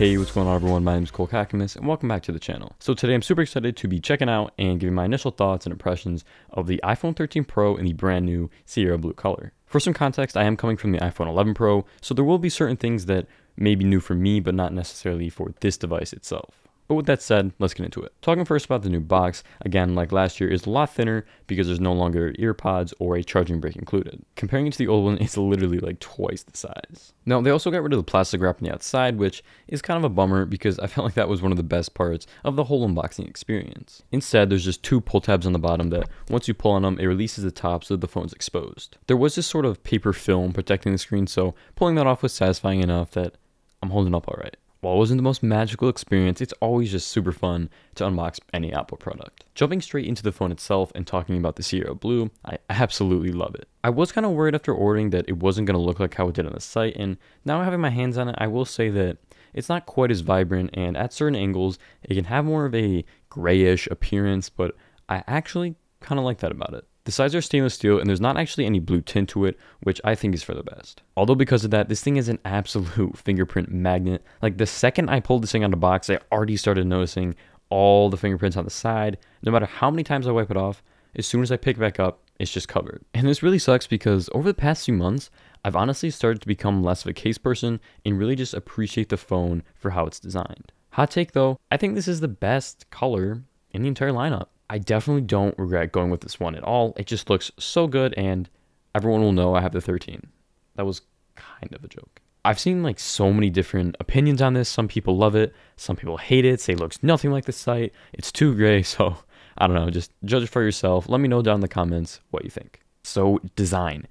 Hey, what's going on everyone? My name is Cole Caccamise and welcome back to the channel. So today I'm super excited to be checking out and giving my initial thoughts and impressions of the iPhone 13 Pro in the brand new Sierra Blue color. For some context, I am coming from the iPhone 11 Pro, so there will be certain things that may be new for me, but not necessarily for this device itself. But with that said, let's get into it. Talking first about the new box, again, like last year, is a lot thinner because there's no longer earpods or a charging brick included. Comparing it to the old one, it's literally like twice the size. Now, they also got rid of the plastic wrap on the outside, which is kind of a bummer because I felt like that was one of the best parts of the whole unboxing experience. Instead, there's just two pull tabs on the bottom that once you pull on them, it releases the top so the phone's exposed. There was this sort of paper film protecting the screen, so pulling that off was satisfying enough that I'm holding up alright. While it wasn't the most magical experience, it's always just super fun to unbox any Apple product. Jumping straight into the phone itself and talking about the Sierra Blue, I absolutely love it. I was kind of worried after ordering that it wasn't going to look like how it did on the site, and now having my hands on it, I will say that it's not quite as vibrant, and at certain angles, it can have more of a grayish appearance, but I actually kind of like that about it. The sides are stainless steel and there's not actually any blue tint to it, which I think is for the best. Although because of that, this thing is an absolute fingerprint magnet. Like the second I pulled this thing out of the box, I already started noticing all the fingerprints on the side. No matter how many times I wipe it off, as soon as I pick it back up, it's just covered. And this really sucks because over the past few months, I've honestly started to become less of a case person and really just appreciate the phone for how it's designed. Hot take though, I think this is the best color in the entire lineup. I definitely don't regret going with this one at all. It just looks so good, and everyone will know I have the 13. That was kind of a joke. I've seen like so many different opinions on this. Some people love it, some people hate it, say it looks nothing like the site. It's too gray, so I don't know. Just judge for yourself. Let me know down in the comments what you think. So, design.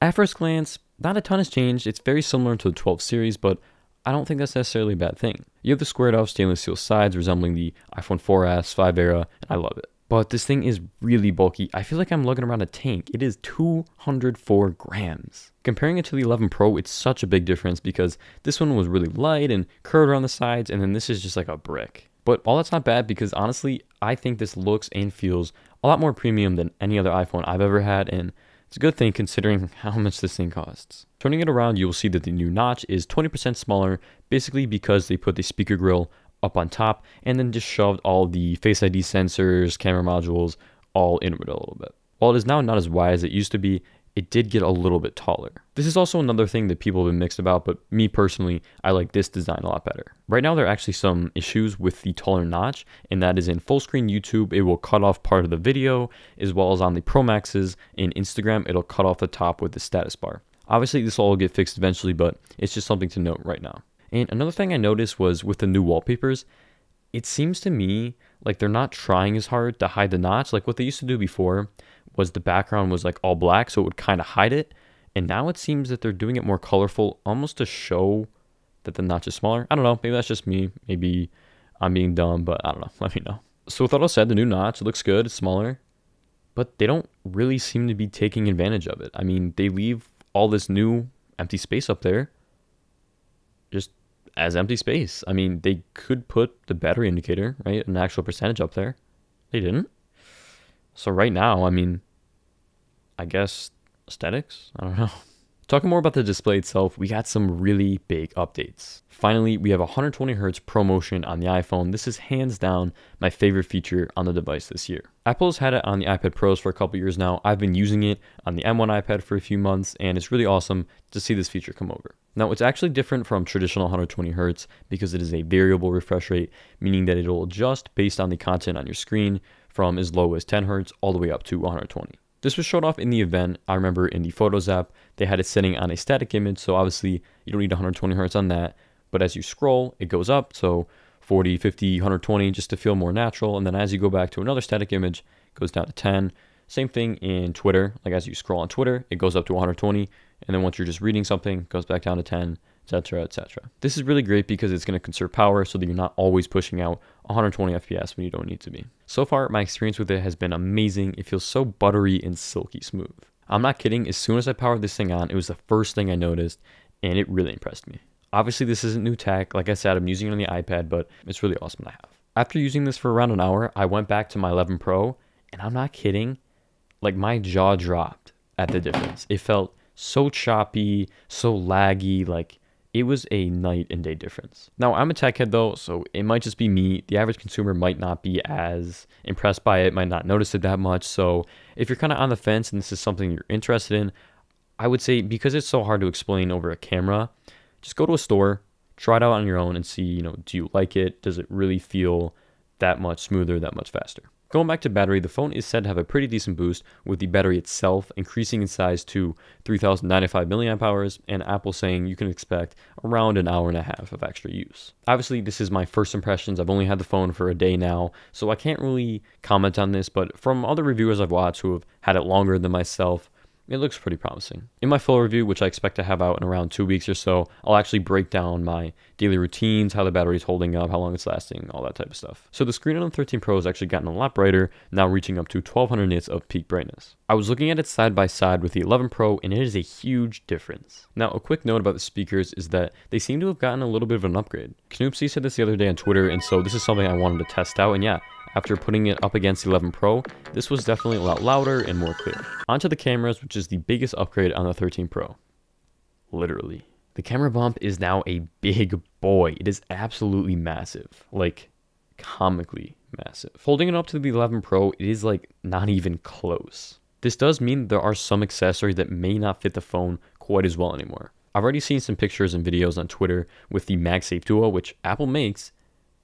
At first glance, not a ton has changed. It's very similar to the 12 series, but I don't think that's necessarily a bad thing. You have the squared off stainless steel sides resembling the iPhone 4S, 5 era, and I love it. But this thing is really bulky. I feel like I'm looking around a tank. It is 204 grams. Comparing it to the 11 Pro, it's such a big difference because this one was really light and curved around the sides, and then this is just like a brick. But all that's not bad because honestly, I think this looks and feels a lot more premium than any other iPhone I've ever had, and it's a good thing considering how much this thing costs. Turning it around, you will see that the new notch is 20% smaller, basically because they put the speaker grill up on top and then just shoved all the Face ID sensors, camera modules all inward a little bit. While it is now not as wide as it used to be, it did get a little bit taller. This is also another thing that people have been mixed about, but me personally, I like this design a lot better. Right now, there are actually some issues with the taller notch, and that is in full screen YouTube, it will cut off part of the video, as well as on the Pro Maxes in Instagram, it'll cut off the top with the status bar. Obviously, this will all get fixed eventually, but it's just something to note right now. And another thing I noticed was with the new wallpapers, it seems to me like they're not trying as hard to hide the notch. Like what they used to do before was the background was like all black, so it would kind of hide it. And now it seems that they're doing it more colorful, almost to show that the notch is smaller. I don't know. Maybe that's just me. Maybe I'm being dumb, but I don't know. Let me know. So with that all said, the new notch looks good. It's smaller, but they don't really seem to be taking advantage of it. I mean, they leave all this new empty space up there just as empty space. I mean, they could put the battery indicator, right, an actual percentage up there. They didn't. So right now, I mean, I guess aesthetics. I don't know. Talking more about the display itself, we got some really big updates. Finally, we have 120 Hz ProMotion on the iPhone. This is hands down my favorite feature on the device this year. Apple's had it on the iPad Pros for a couple years now. I've been using it on the M1 iPad for a few months, and it's really awesome to see this feature come over. Now, it's actually different from traditional 120 Hz because it is a variable refresh rate, meaning that it will adjust based on the content on your screen from as low as 10 Hz all the way up to 120. This was showed off in the event. I remember in the Photos app, they had it setting on a static image, so obviously you don't need 120 hertz on that. But as you scroll, it goes up, so 40, 50, 120, just to feel more natural. And then as you go back to another static image, it goes down to 10. Same thing in Twitter. Like as you scroll on Twitter, it goes up to 120, and then once you're just reading something, it goes back down to 10, etc., etc. This is really great because it's going to conserve power so that you're not always pushing out 120 FPS when you don't need to be. So far, my experience with it has been amazing. It feels so buttery and silky smooth. I'm not kidding, as soon as I powered this thing on, it was the first thing I noticed, and it really impressed me. Obviously, this isn't new tech. Like I said, I'm using it on the iPad, but it's really awesome to have. After using this for around an hour, I went back to my 11 Pro, and I'm not kidding, like my jaw dropped at the difference. It felt so choppy, so laggy, like it was a night and day difference. Now, I'm a tech head though, so it might just be me. The average consumer might not be as impressed by it, might not notice it that much. So, if you're kind of on the fence and this is something you're interested in, I would say because it's so hard to explain over a camera, just go to a store, try it out on your own and see, you know, do you like it? Does it really feel that much smoother, that much faster? Going back to battery, the phone is said to have a pretty decent boost, with the battery itself increasing in size to 3095 milliamp hours, and Apple saying you can expect around an hour and a half of extra use. Obviously, this is my first impressions. I've only had the phone for a day now, so I can't really comment on this, but from other reviewers I've watched who have had it longer than myself, it looks pretty promising. In my full review, which I expect to have out in around two weeks or so, I'll actually break down my daily routines, how the battery's holding up, how long it's lasting, all that type of stuff. So the screen on the 13 Pro has actually gotten a lot brighter, now reaching up to 1200 nits of peak brightness. I was looking at it side by side with the 11 Pro, and it is a huge difference. Now, a quick note about the speakers is that they seem to have gotten a little bit of an upgrade. Knoopsy said this the other day on Twitter, and so this is something I wanted to test out, and yeah, after putting it up against the 11 Pro, this was definitely a lot louder and more clear. Onto the cameras, which is the biggest upgrade on the 13 Pro. Literally. The camera bump is now a big boy. It is absolutely massive. Like, comically massive. Holding it up to the 11 Pro, it is like not even close. This does mean there are some accessories that may not fit the phone quite as well anymore. I've already seen some pictures and videos on Twitter with the MagSafe Duo, which Apple makes,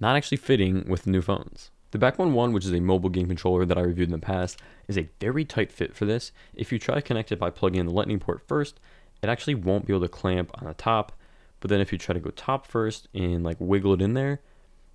not actually fitting with new phones. The Backbone 1, 1, which is a mobile game controller that I reviewed in the past, is a very tight fit for this. If you try to connect it by plugging in the lightning port first, it actually won't be able to clamp on the top. But then if you try to go top first and like wiggle it in there,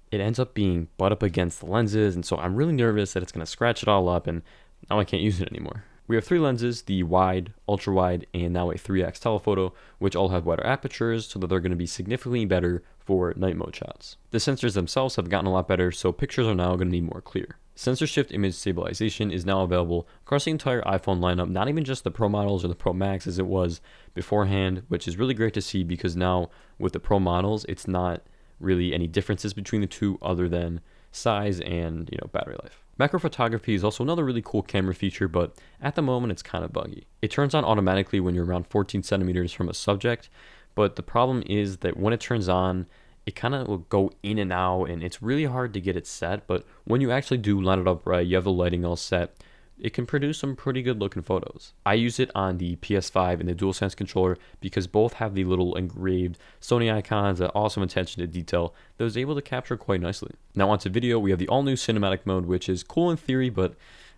it ends up being butt up against the lenses. And so I'm really nervous that it's going to scratch it all up and now I can't use it anymore. We have three lenses, the wide, ultra wide, and now a 3x telephoto, which all have wider apertures so that they're going to be significantly better for night mode shots. The sensors themselves have gotten a lot better, so pictures are now going to be more clear. Sensor shift image stabilization is now available across the entire iPhone lineup, not even just the Pro models or the Pro Max as it was beforehand, which is really great to see because now with the Pro models, it's not really any differences between the two other than size and, you know, battery life. Macro photography is also another really cool camera feature, but at the moment it's kind of buggy. It turns on automatically when you're around 14 centimeters from a subject, but the problem is that when it turns on, it kind of will go in and out and it's really hard to get it set, but when you actually do line it up right, you have the lighting all set, it can produce some pretty good looking photos. I use it on the PS5 and the DualSense controller because both have the little engraved Sony icons, that awesome attention to detail that was able to capture quite nicely. Now onto video, we have the all new cinematic mode, which is cool in theory, but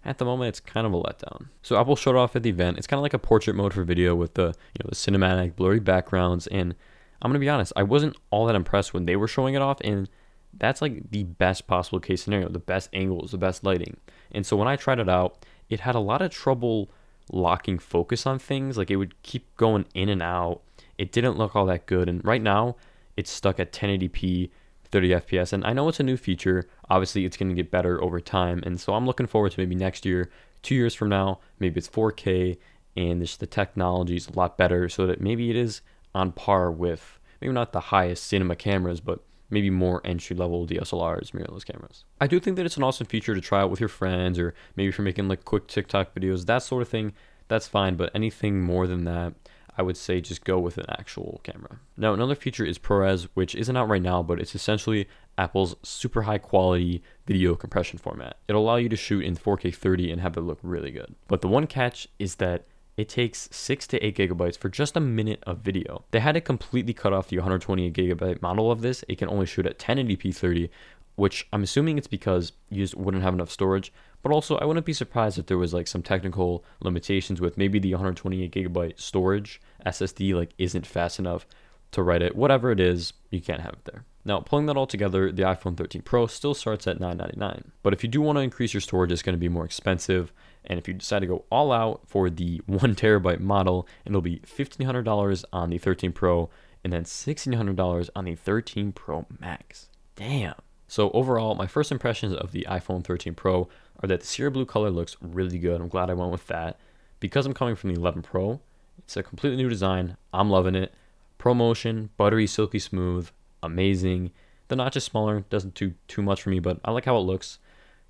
at the moment it's kind of a letdown. So Apple showed off at the event. It's kind of like a portrait mode for video with the you know the cinematic blurry backgrounds and I'm gonna be honest, I wasn't all that impressed when they were showing it off and that's like the best possible case scenario, the best angles, the best lighting. And so when I tried it out, it had a lot of trouble locking focus on things. Like it would keep going in and out. It didn't look all that good. And right now, it's stuck at 1080p, 30 FPS. And I know it's a new feature. Obviously, it's going to get better over time. And so I'm looking forward to maybe next year, two years from now, maybe it's 4K and this, the technology is a lot better so that maybe it is on par with maybe not the highest cinema cameras, but maybe more entry level DSLRs, mirrorless cameras. I do think that it's an awesome feature to try out with your friends or maybe if you're making like quick TikTok videos, that sort of thing. That's fine, but anything more than that, I would say just go with an actual camera. Now, another feature is ProRes, which isn't out right now, but it's essentially Apple's super high quality video compression format. It'll allow you to shoot in 4K 30 and have it look really good. But the one catch is that it takes 6 to 8 gigabytes for just a minute of video. They had to completely cut off the 128 gigabyte model of this. It can only shoot at 1080p 30 which I'm assuming it's because you just wouldn't have enough storage. But also, I wouldn't be surprised if there was like some technical limitations with maybe the 128 gigabyte storage SSD like isn't fast enough to write it. Whatever it is, you can't have it there. Now, pulling that all together, the iPhone 13 Pro still starts at 999. But if you do want to increase your storage, it's going to be more expensive. And if you decide to go all out for the one terabyte model, it'll be $1,500 on the 13 Pro and then $1,600 on the 13 Pro Max. Damn. So overall, my first impressions of the iPhone 13 Pro are that the Sierra Blue color looks really good. I'm glad I went with that. Because I'm coming from the 11 Pro, it's a completely new design. I'm loving it. ProMotion, buttery, silky smooth, amazing. The notch is smaller, doesn't do too much for me, but I like how it looks.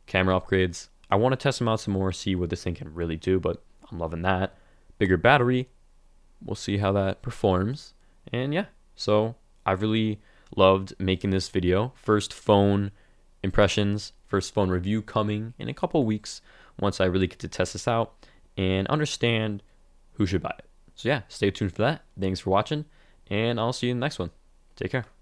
Camera upgrades. I want to test them out some more, see what this thing can really do, but I'm loving that. Bigger battery. We'll see how that performs. And yeah, so I really loved making this video. First phone impressions, first phone review coming in a couple weeks once I really get to test this out and understand who should buy it. So yeah, stay tuned for that. Thanks for watching, and I'll see you in the next one. Take care.